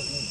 Hey.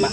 mặt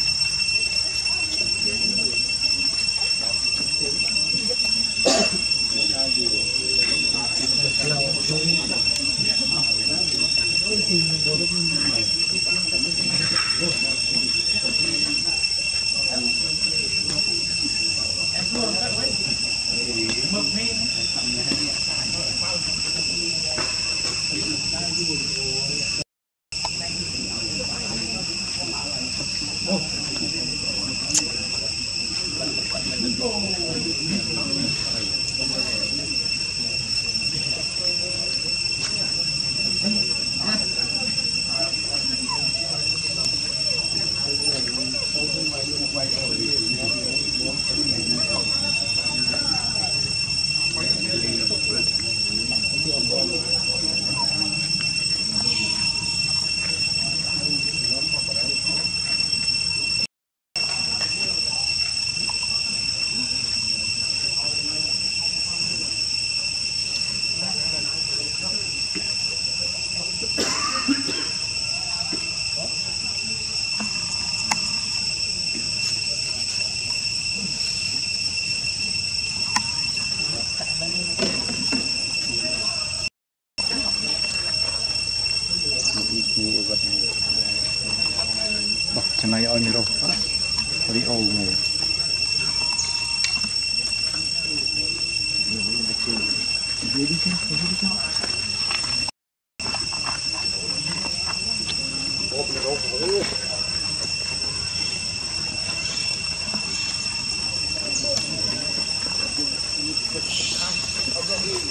何?右から左から。Thank you.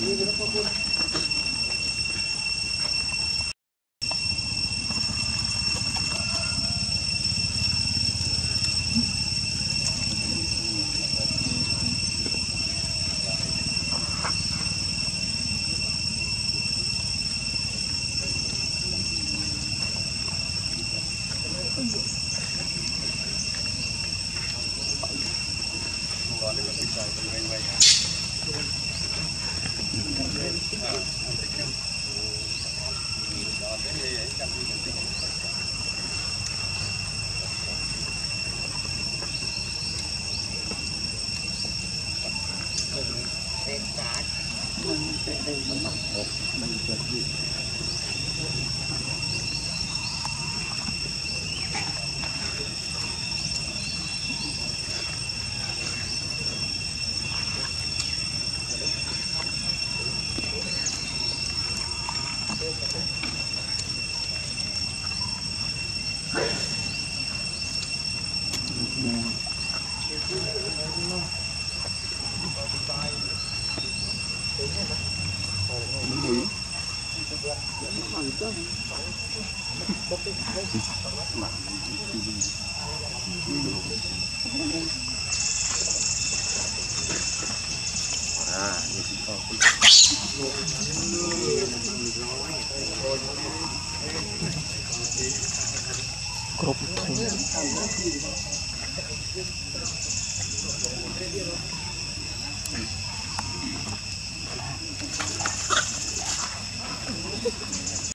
ここ。Thank. ធំ